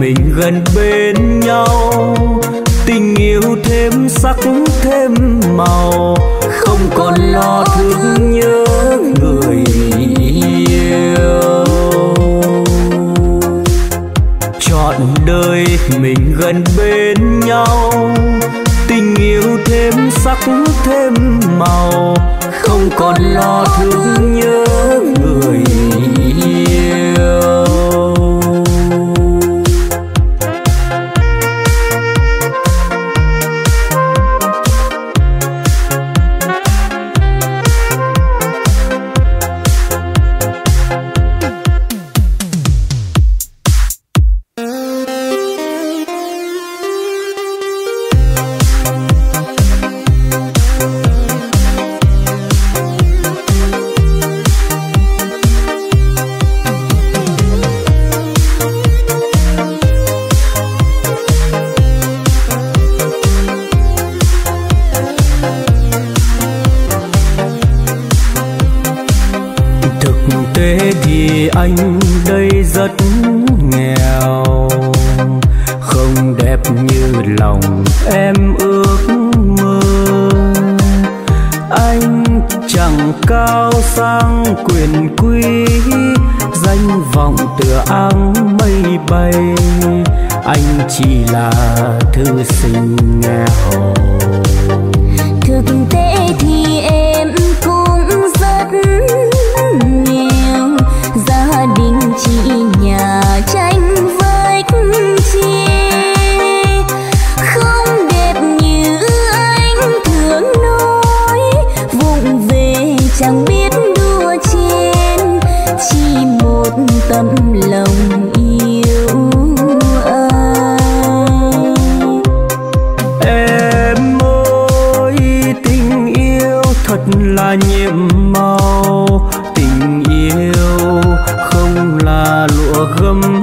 mình gần bên nhau, tình yêu thêm sắc thêm màu. Không còn lo thương nhớ người yêu. Chọn đời mình gần bên nhau, tình yêu thêm sắc thêm màu. Không còn lo thương nhớ là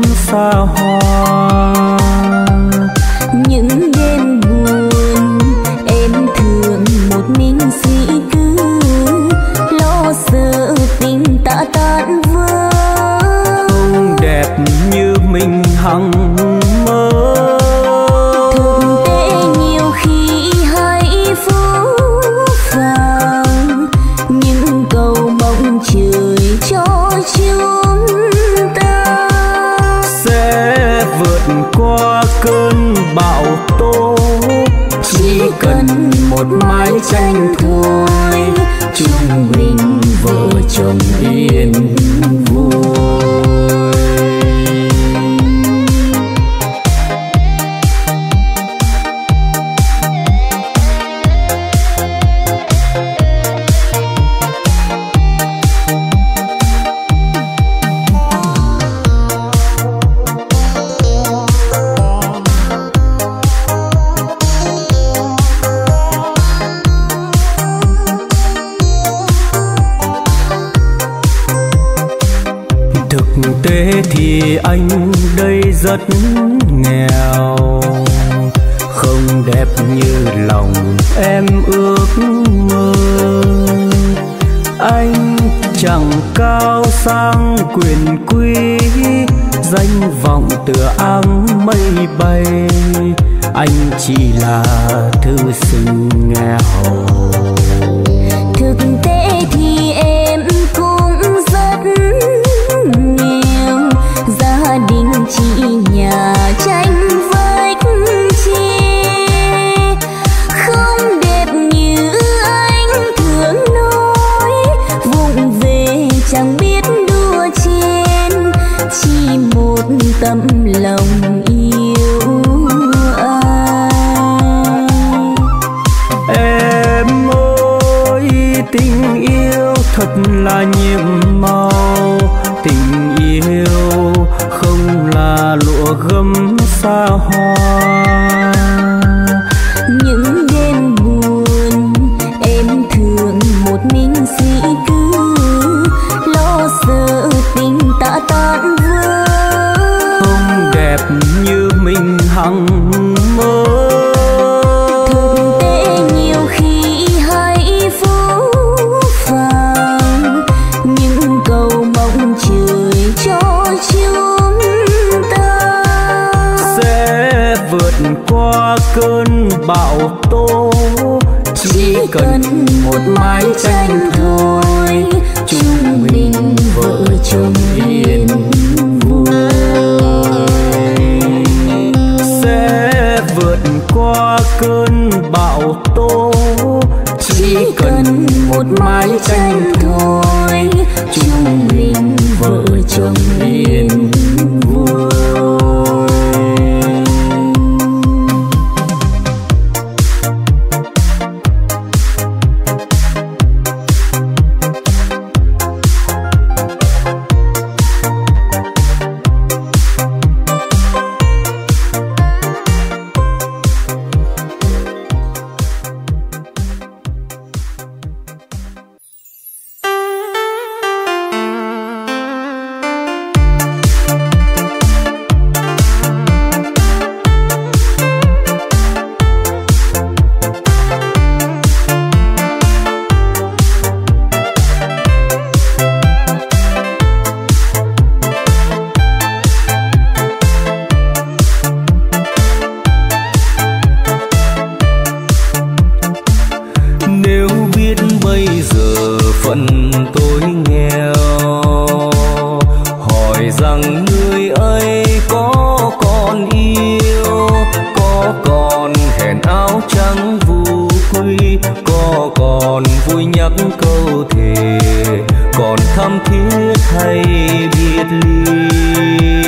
hay biệt ly.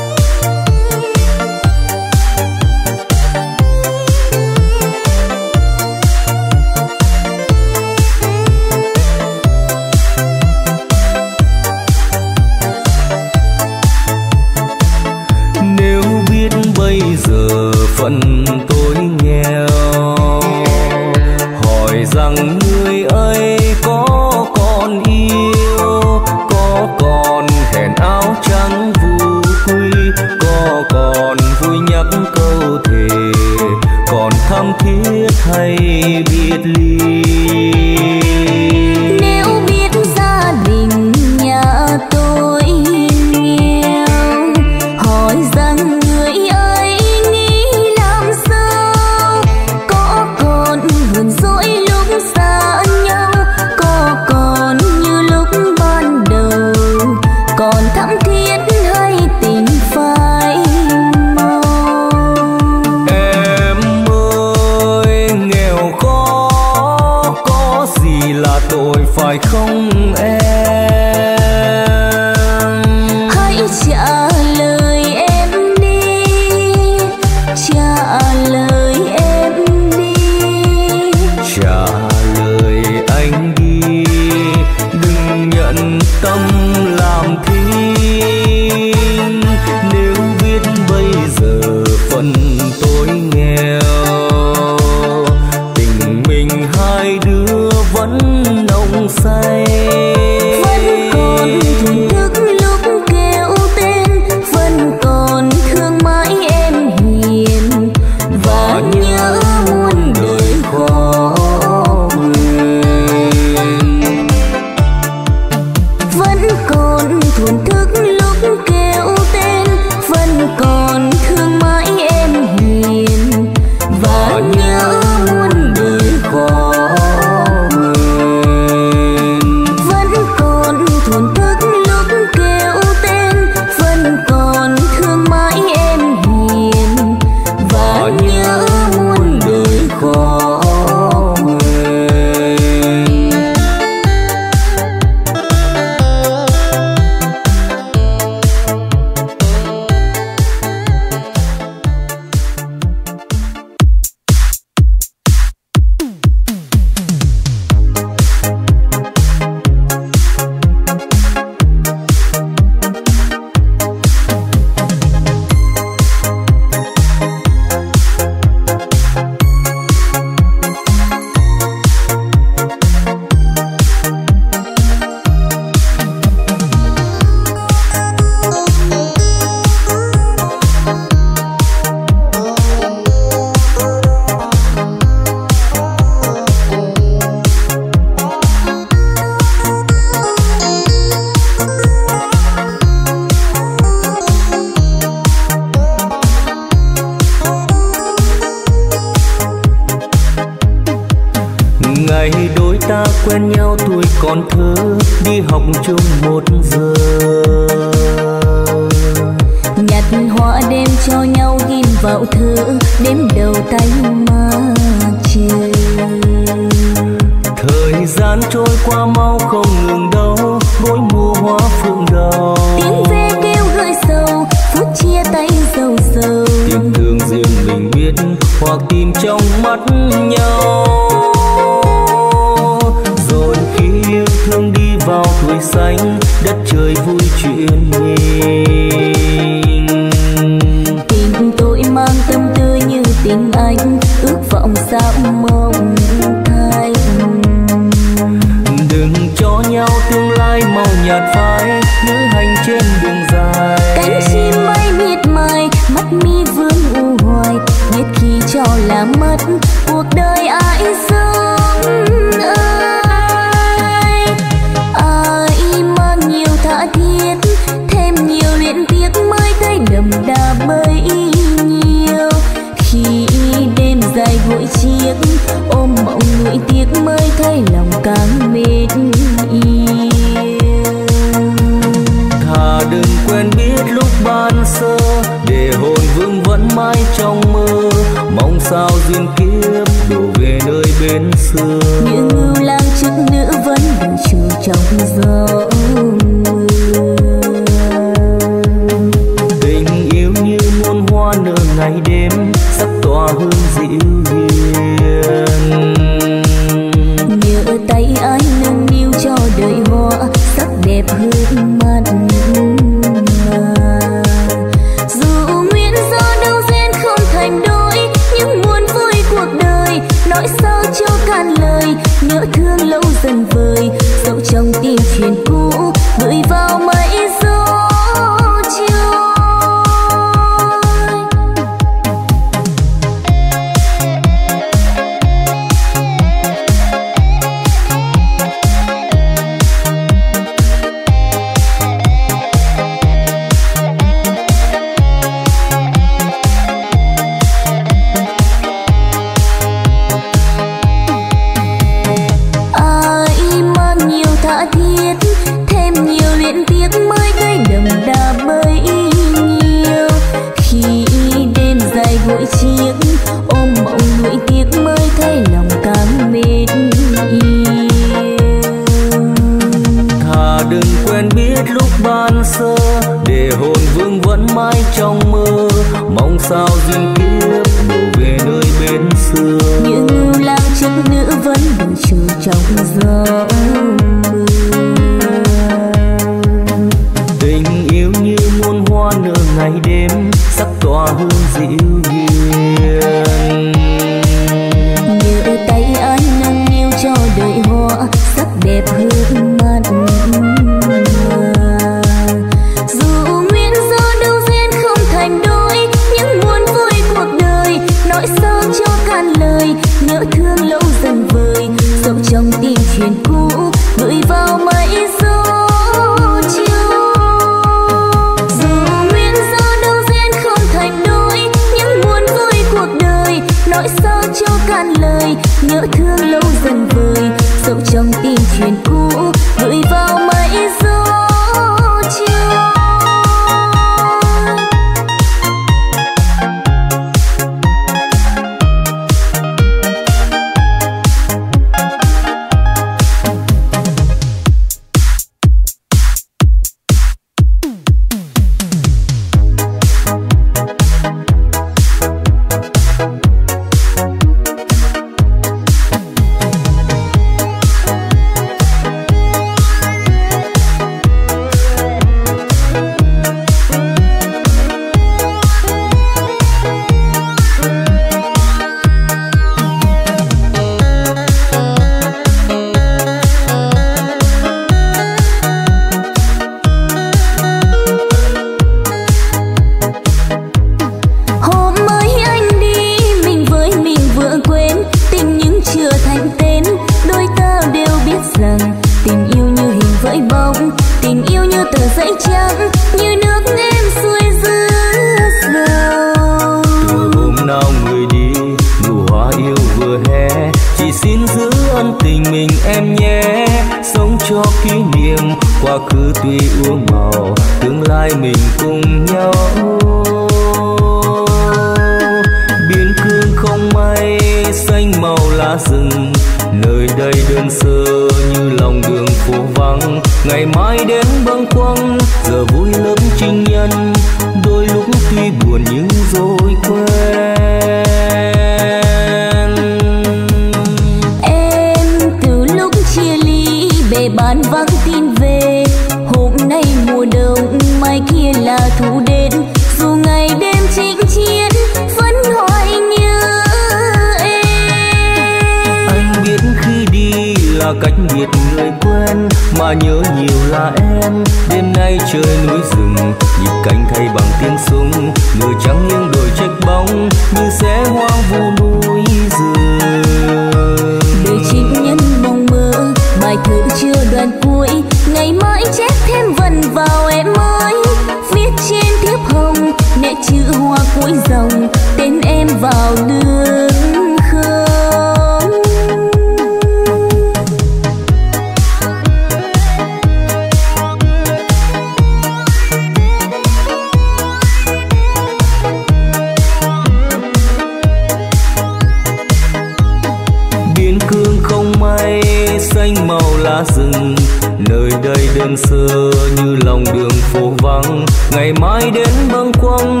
sơ như lòng đường phố vắng. Ngày mai đến băng quăng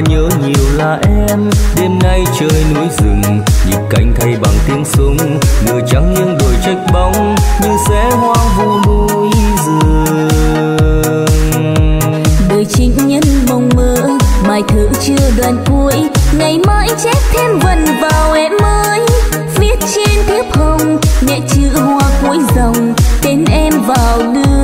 nhớ nhiều là em. Đêm nay chơi núi rừng, nhịp cánh thay bằng tiếng súng. Mưa trắng nghiêng đồi trách bóng, như sẽ hoang vu núi rừng. Đời chính nhân mong mơ mai thử chưa đoạn cuối. Ngày mai chép thêm vần vào em mới viết trên thiếp hồng nhẹ chữ hoa cuối dòng. Tên em vào đưa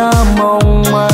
đã mong manh.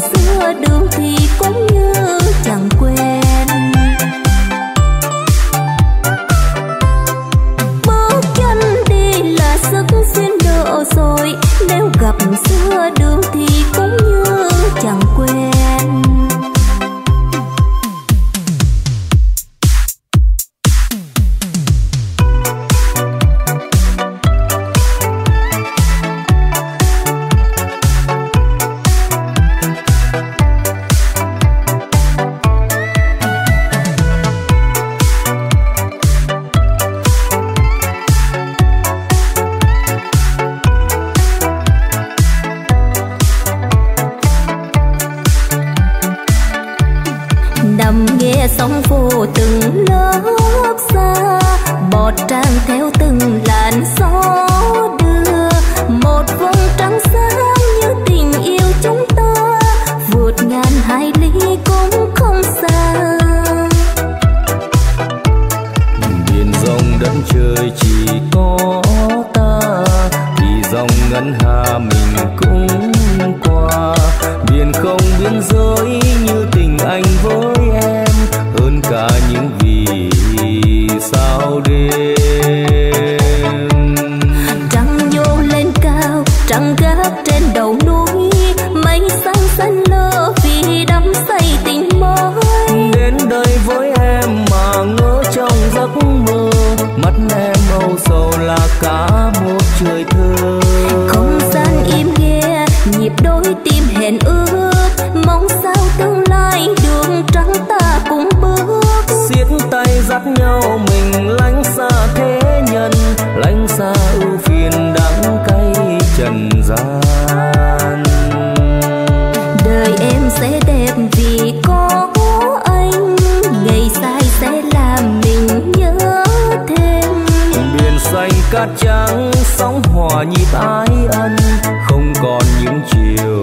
xưa đưa cát trắng sóng hòa nhịp ái ân không còn những chiều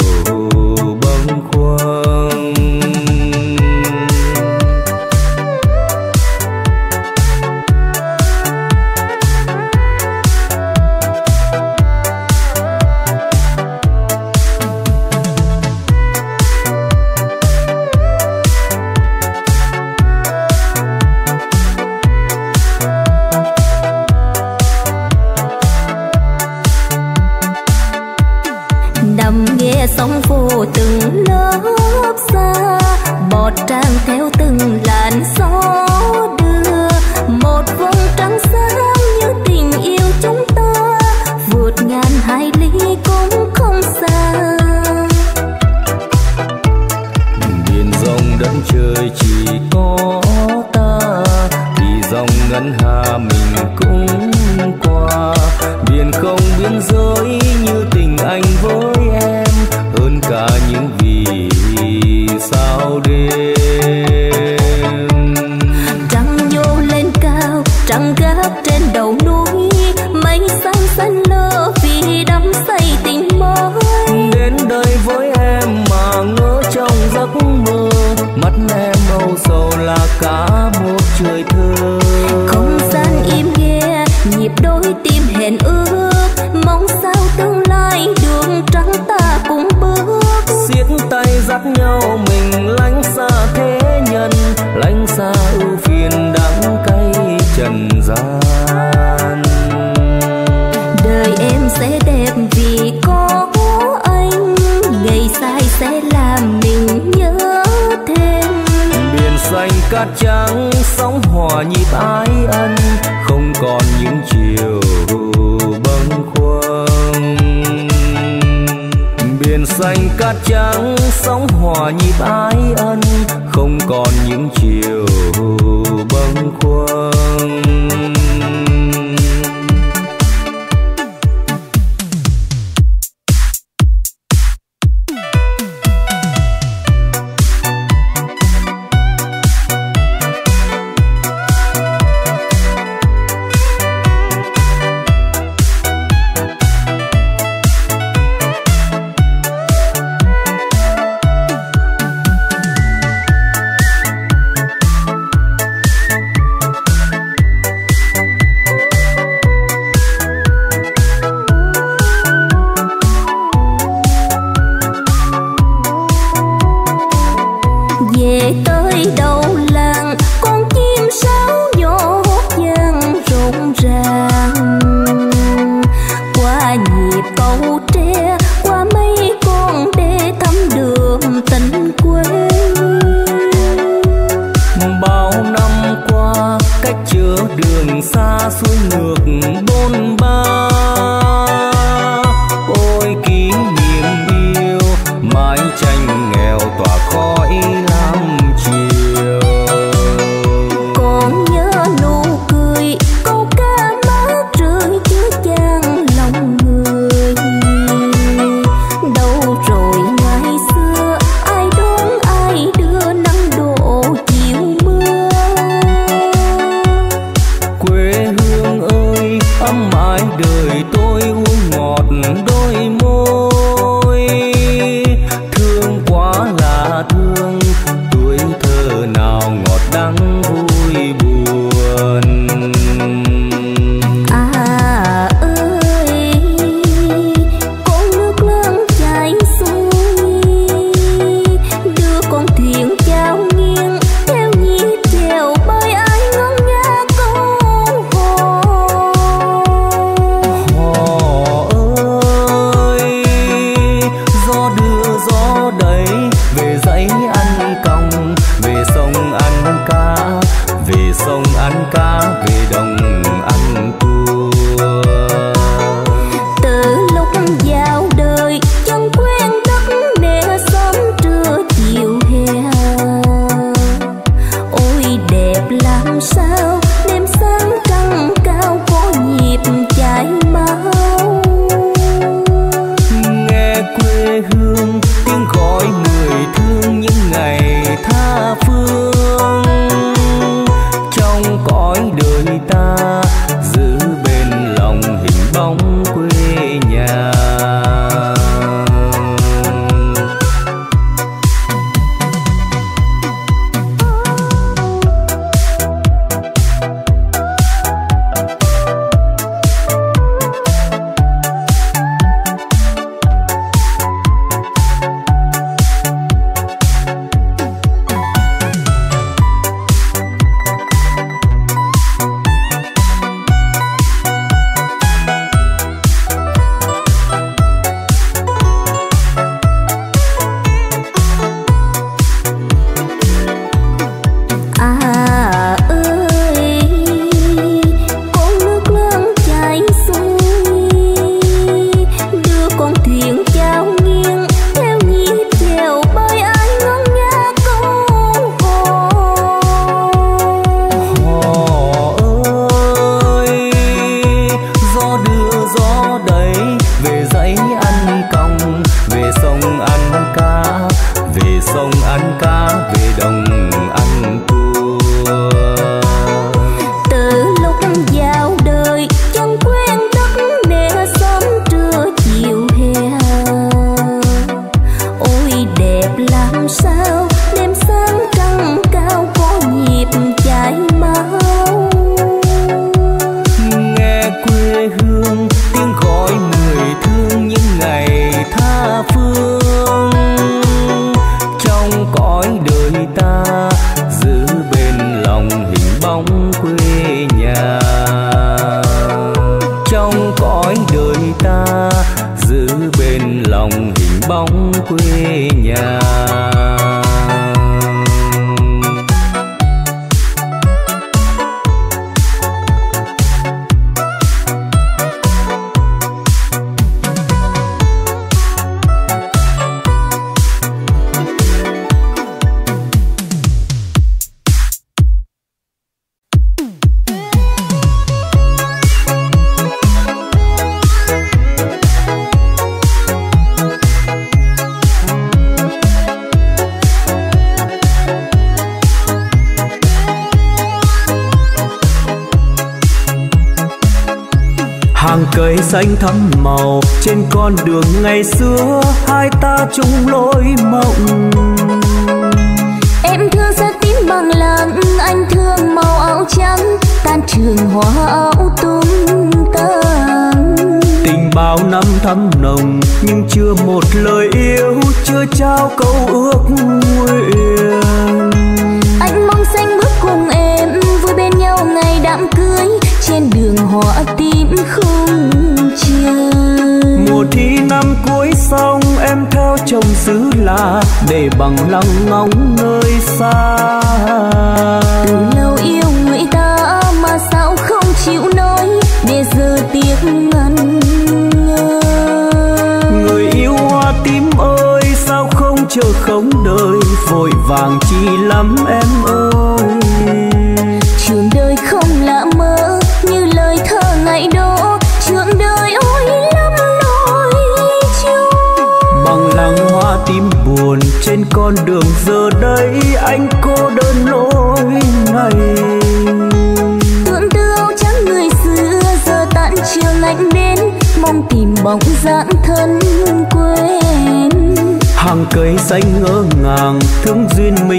cá về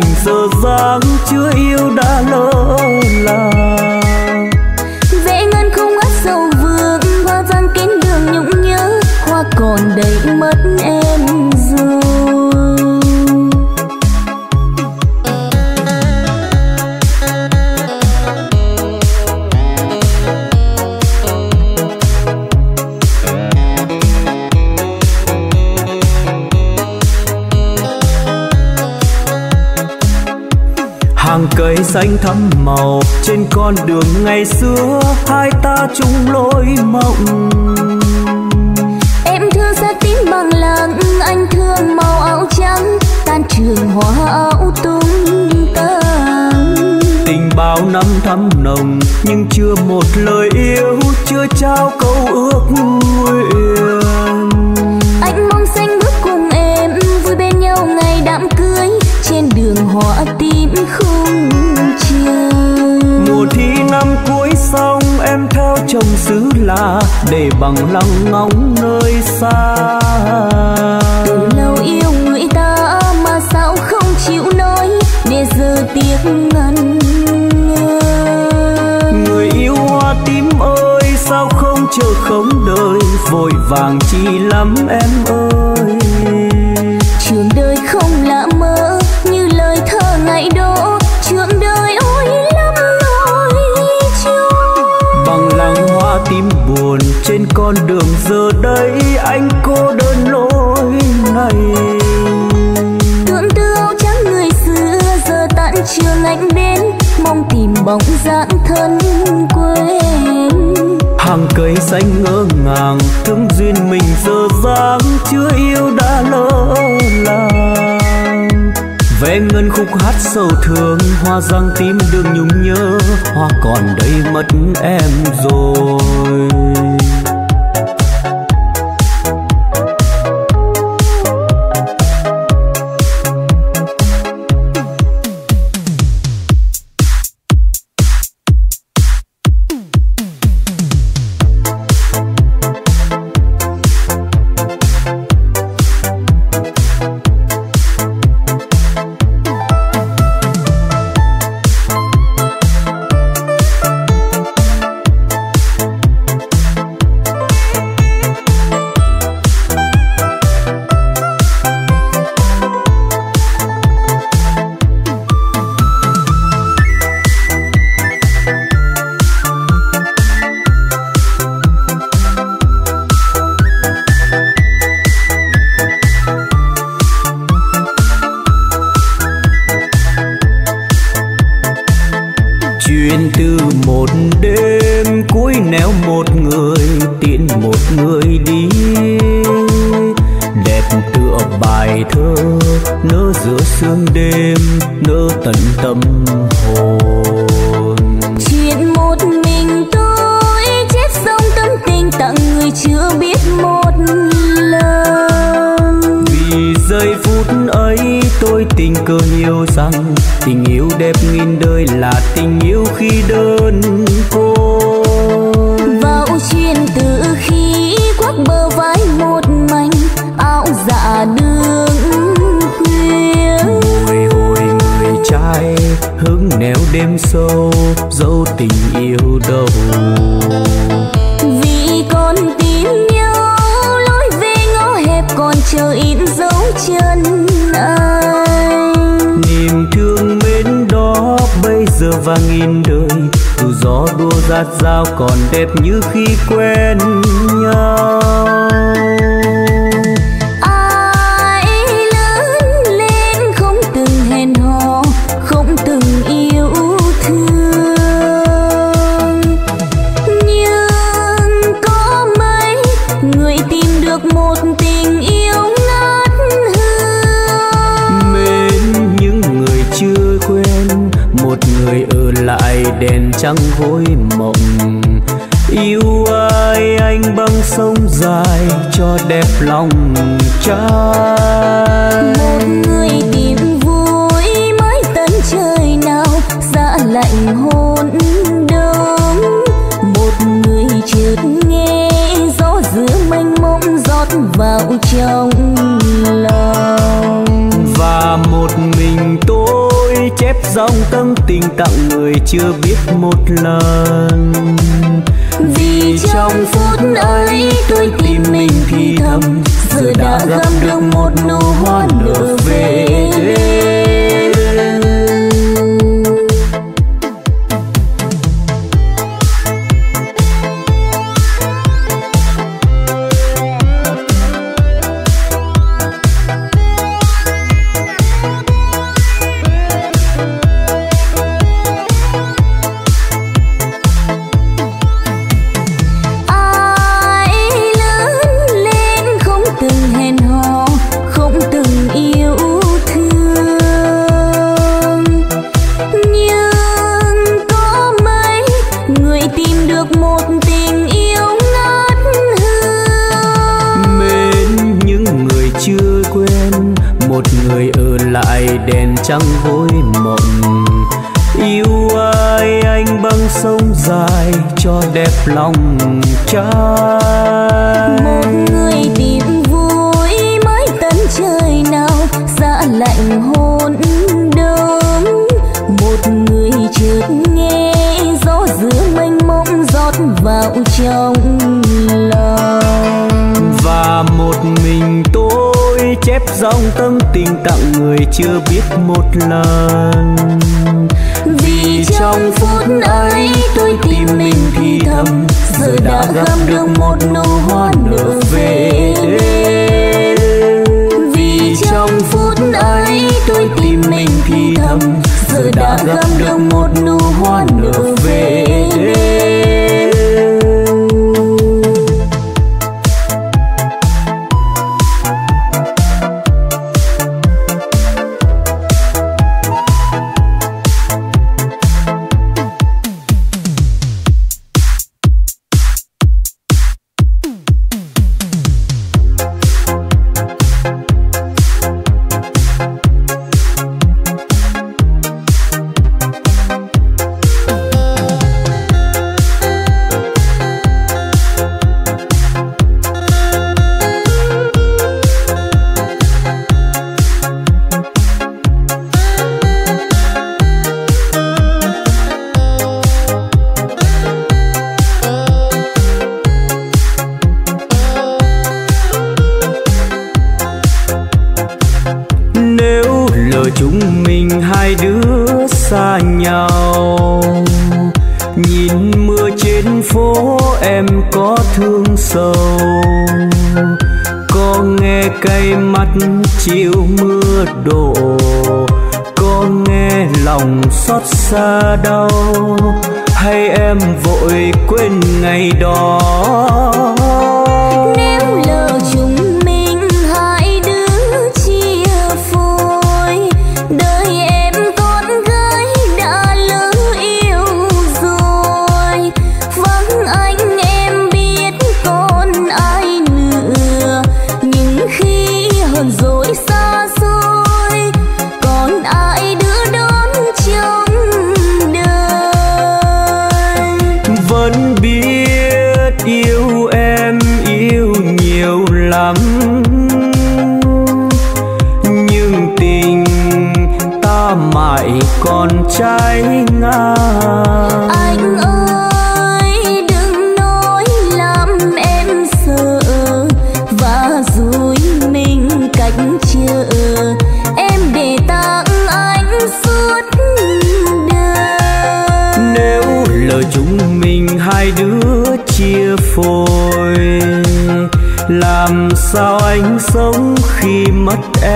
mình giờ dáng chưa yêu đã lỡ là vẽ ngân không át sầu vương, hoa răng kín đường nhũng nhớ, hoa còn đầy mất em. Cây xanh thắm màu trên con đường ngày xưa hai ta chung lối mộng. Em thương da tím bằng lặng anh thương màu áo trắng tan trường hoa áo tung tăng. Tình bao năm thắm nồng nhưng chưa một lời yêu chưa trao câu ước nguyện. Anh mong xanh bước cùng em vui bên nhau ngày đám cưới trên đường hoa khung chiều mùa thi năm cuối xong em theo chồng xứ lạ để bằng lăng ngóng nơi xa. Từ lâu yêu người ta mà sao không chịu nói để giờ tiếc ngần người yêu hoa tím ơi sao không chờ không đợi vội vàng chi lắm em ơi. Trường đời không lời ngày đó trường đời ôi lắm nỗi cho bằng lăng hoa tim buồn trên con đường giờ đây anh cô đơn lối này. Tưởng tư áo trắng người xưa giờ tận chiều lạnh đến mong tìm bóng dáng thân quen hàng cây xanh ngỡ ngàng thương duyên mình giờ dáng chưa yêu đã lỡ về ngân khúc hát sầu thương hoa răng tim đường nhung nhớ, hoa còn đây mất em rồi. đèn trắng gối mộng. Yêu ai anh băng sông dài cho đẹp lòng trai. Một người tìm vui mới tận trời nào dạ lạnh hôn đông một người chợt nghe gió giữa mênh mông rót vào trong lòng. Và một người chép dòng tâm tình tặng người chưa biết một lần. Vì trong phút ấy tôi tìm mình thì thầm giờ đã gặp được một nụ hoa nở về. đêm đã gặp được một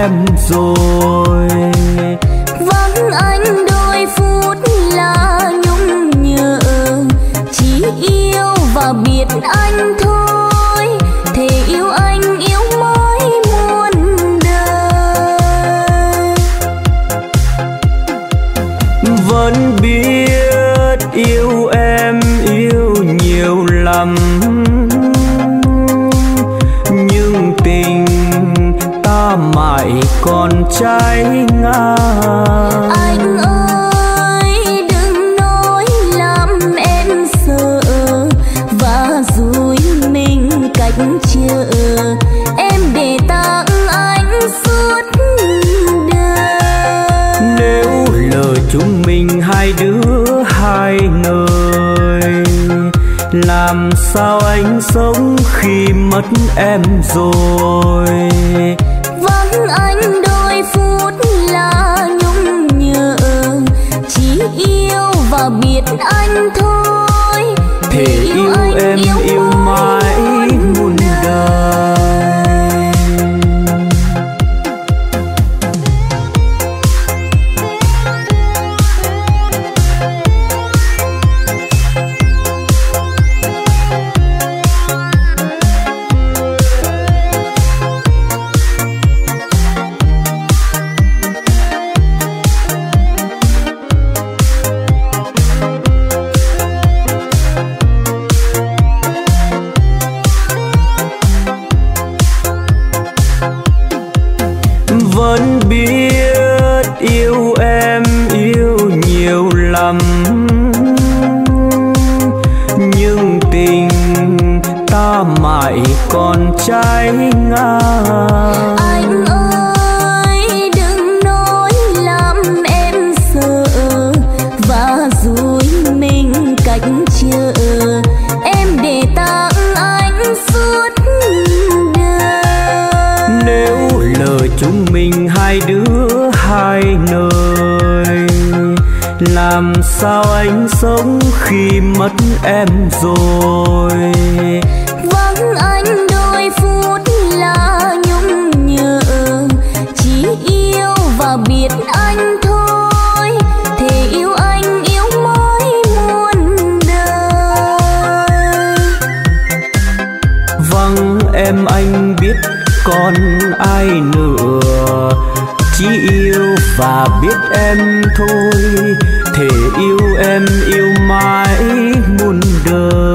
em rồi. sao anh sống khi mất em rồi? Vắng anh đôi phút là nhung nhớ chỉ yêu và biết anh thôi. Thì yêu, yêu anh em yêu, yêu mãi muôn đời. làm sao anh sống khi mất em rồi? Vắng anh đôi phút là nhung nhớ chỉ yêu và biết anh thôi. Thể yêu anh yêu mãi muôn đời. Vâng em anh biết còn ai nữa. Chỉ yêu và biết em thôi thể yêu em yêu mãi muôn đời.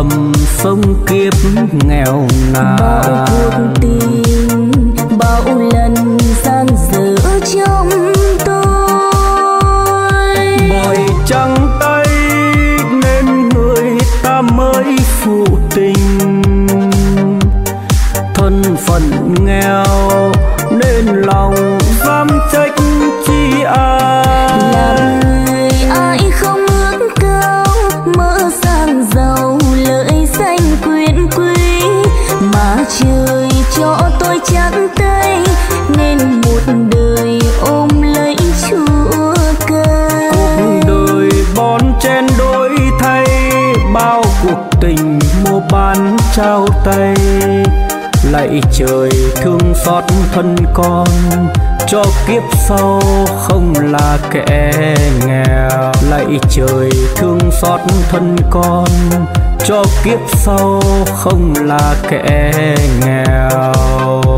hầm sông kiếp nghèo nàn. thân con, cho kiếp sau không là kẻ nghèo. Lạy trời thương xót thân con, cho kiếp sau không là kẻ nghèo.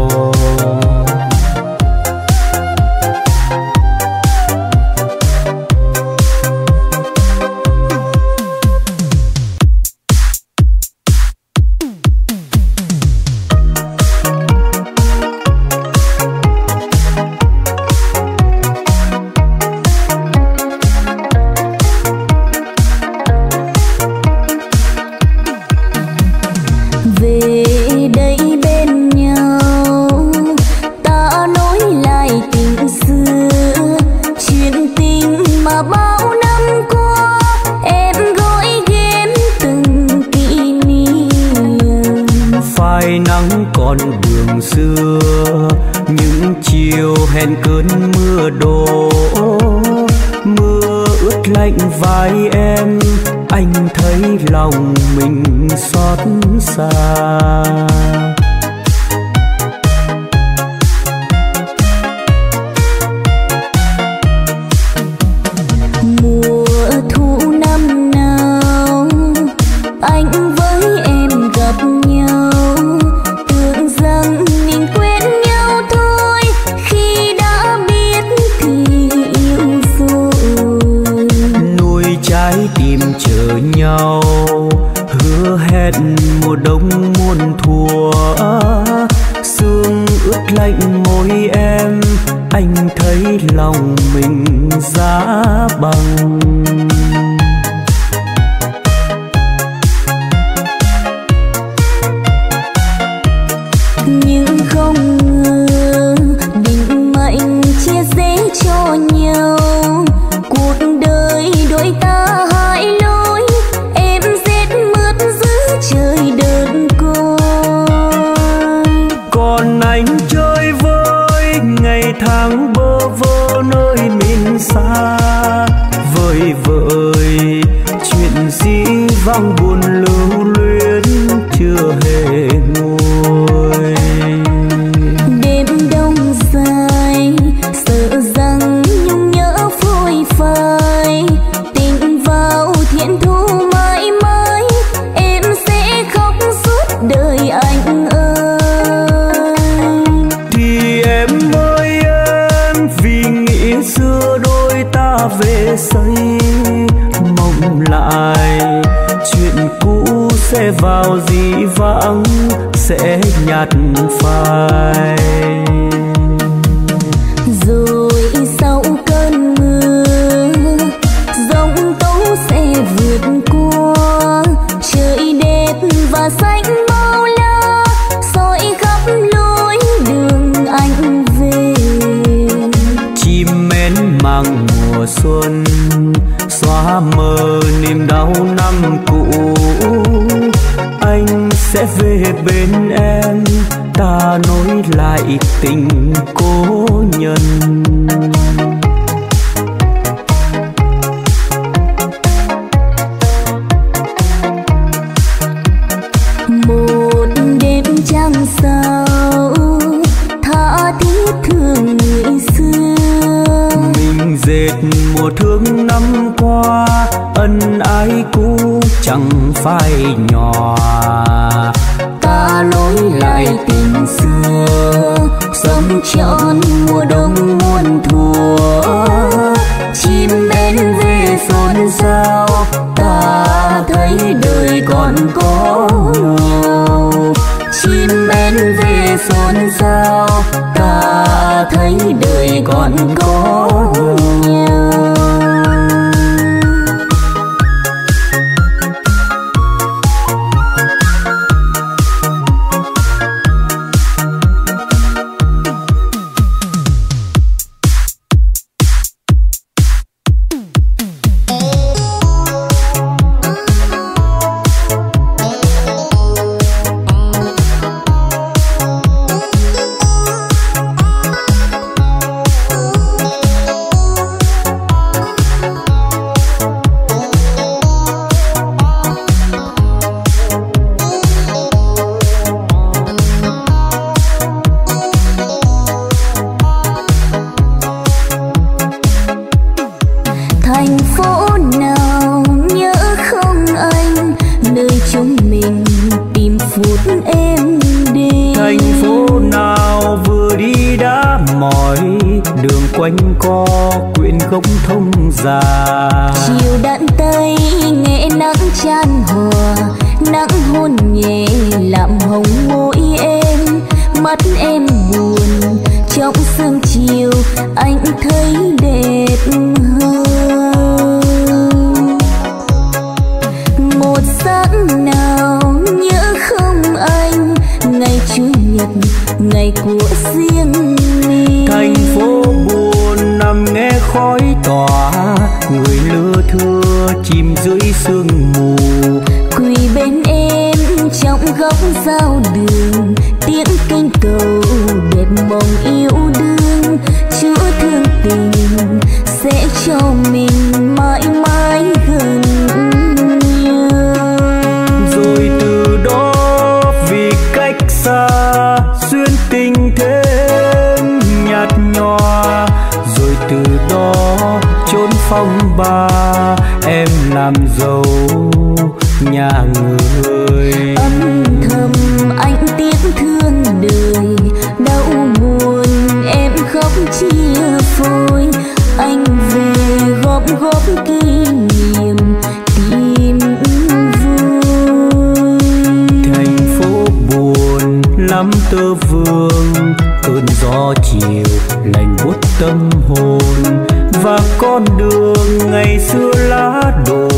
con đường ngày xưa lá đổ.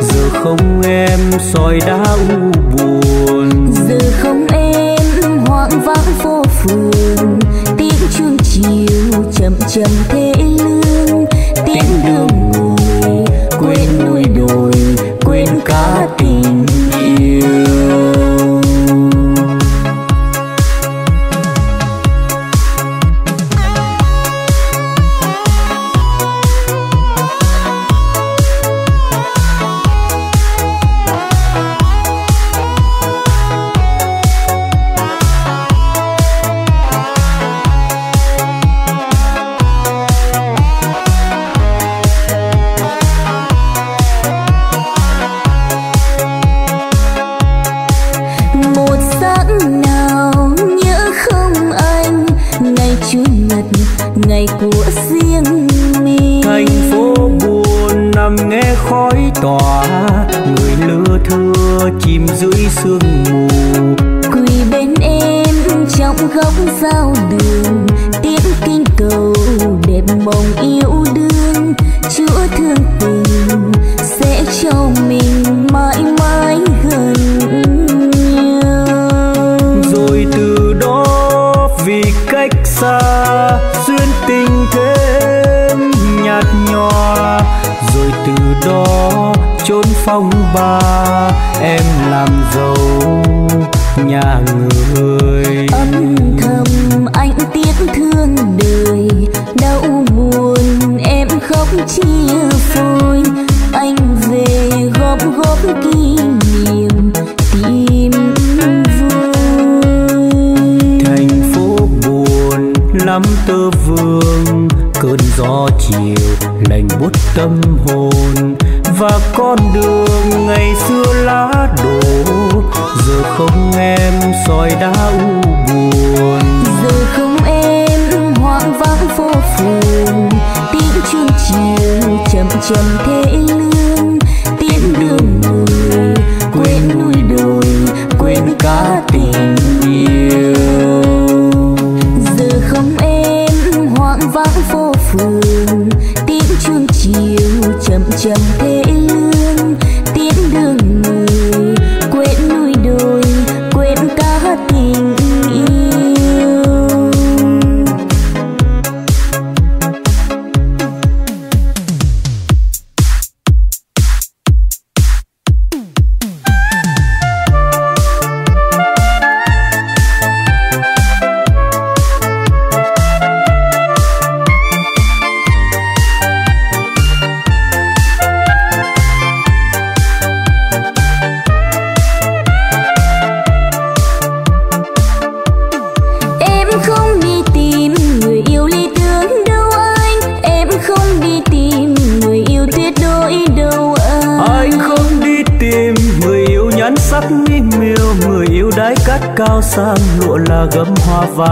Giờ không em soi đã u buồn. Giờ không em hoang vắng phố phường tiếng chuông chiều chậm chậm thế lương. Tiếng đường ngồi quên núi đồi quên cả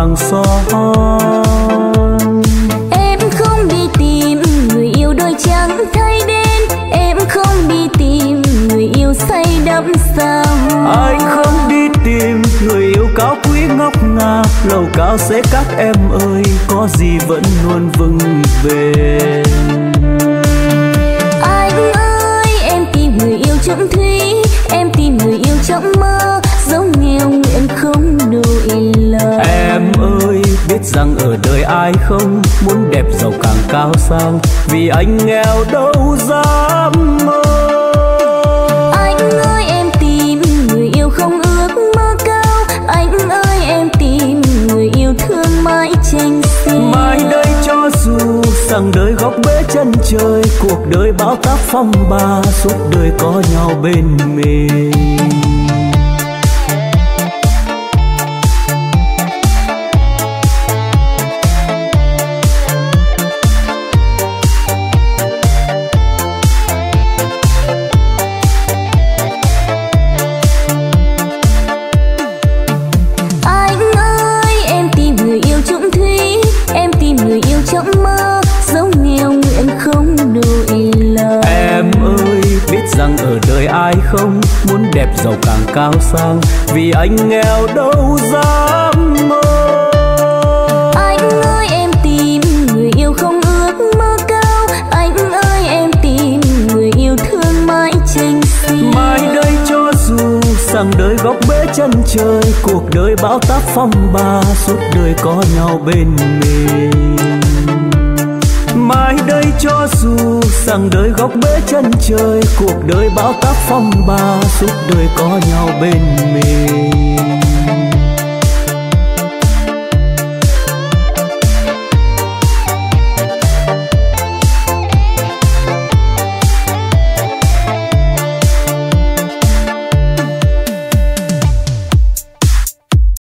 vàng son Em không đi tìm người yêu đôi trắng thay đen. Em không đi tìm người yêu say đắm sao anh không đi tìm người yêu cao quý ngọc ngà. Lầu cao sẽ các em ơi có gì vẫn luôn vững bền. Anh ơi em tìm người yêu trong thủy Em tìm người yêu trong rằng ở đời ai không muốn đẹp giàu càng cao sang vì anh nghèo đâu dám mơ. Anh ơi em tìm người yêu không ước mơ cao. Anh ơi em tìm người yêu thương mãi tranh xin mai đây cho dù rằng đời góc bể chân trời cuộc đời bão táp phong ba suốt đời có nhau bên mình sang vì anh nghèo đâu dám mơ. Anh ơi em tìm người yêu không ước mơ cao. Anh ơi em tìm người yêu thương mãi tranh xin mai đây cho dù rằng đời góc bể chân trời cuộc đời bão táp phong ba suốt đời có nhau bên mình mai cho dù rằng đời góc bể chân trời, cuộc đời bao tác phong ba, suốt đời có nhau bên mình.